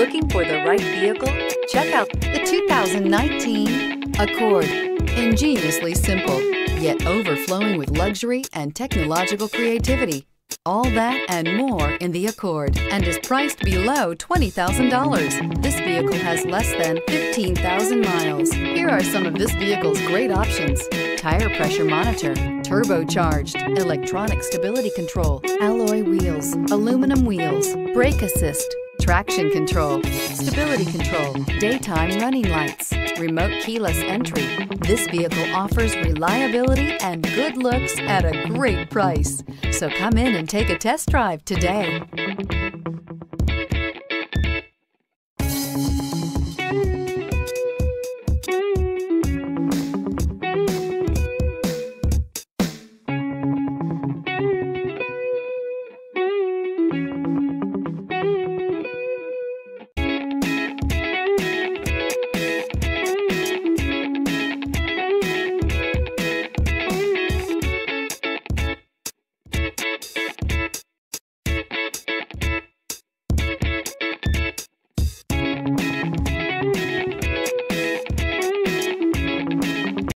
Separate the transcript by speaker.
Speaker 1: Looking for the right vehicle? Check out the 2019 Accord. Ingeniously simple, yet overflowing with luxury and technological creativity. All that and more in the Accord and is priced below $20,000. This vehicle has less than 15,000 miles. Here are some of this vehicle's great options. Tire pressure monitor, turbocharged, electronic stability control, alloy wheels, aluminum wheels, brake assist, traction control, stability control, daytime running lights, remote keyless entry. This vehicle offers reliability and good looks at a great price. So come in and take a test drive today.